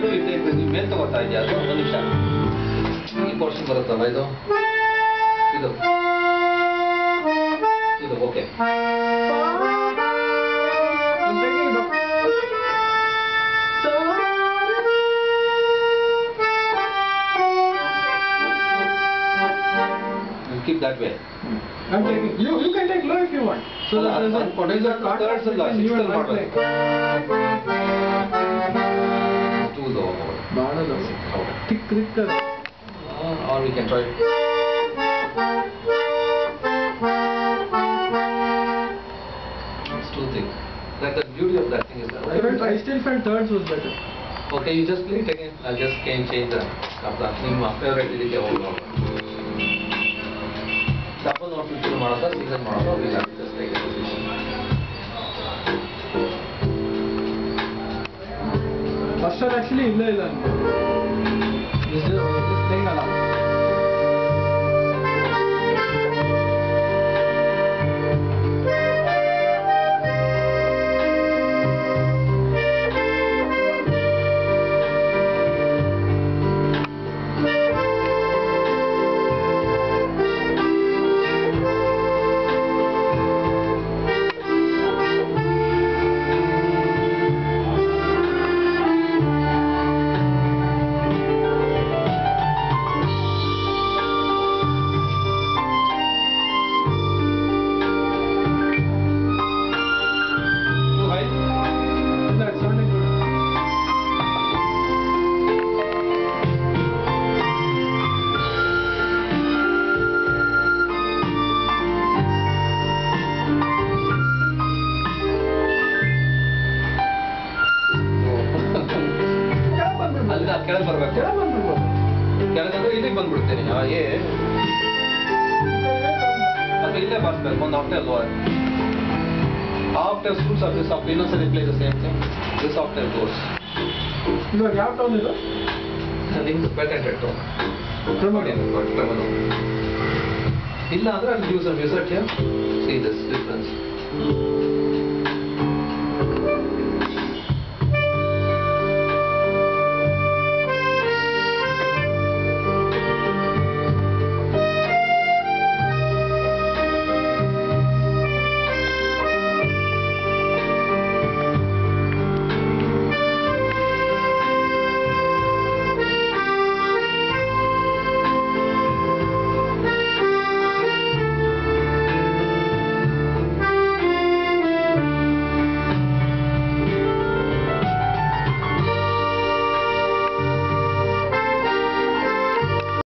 왜 이때 그 멘토가 다 이제 아주 어느 시간 이 벌써 벌었다 말도 이도 이도 볼게 Keep that way. I'm taking, you, you can take low if you want. So, uh, that is a, what is a chord? Third, third, sixth, third, or we can try it's too thick that the beauty of that thing is that I felt I still felt thirds was better. okay you just play it again I'll just can change the kapla ನಿಮ್ಮ favourite ಇದಕ್ಕೆ ಹೋಗೋಣ double note fifty ಮಾಡೋದಾ single ಮಾಡೋದಾ we have to just take a decision first actually ಇಲ್ಲೇ ಇಲ್ಲ ಅಂತ This is this thing ಕೆಳಗೆ ಬರ್ಬೇಕು ಕೆಳಗ್ ಬಂದ್ಬಿಡ್ಬೋದು. ಕೆಳಗಂದ್ರೆ ಇಲ್ಲಿಗೆ ಬಂದ್ಬಿಡ್ತೀನಿ ಆ ಏ ಅಥವಾ ಇಲ್ಲೇ ಬರ್ಬೇಕು ಒಂದು after lower after schools of this after ಇನ್ನೊಂದ್ಸರಿ play the same thing this after goes ಇವಾಗ ಯಾವ ಟೌನ್ ಇದು ನಿಮ್ದು ಪೇಟೆಂಟೆಡ್ ಟೋನ್ Tremolo. ಇಲ್ಲ ಅಂದ್ರೆ ಅಲ್ಲಿ ಯೂಸ್ ಮ್ಯೂಸಟ್ ಸಿ ದಿಸ್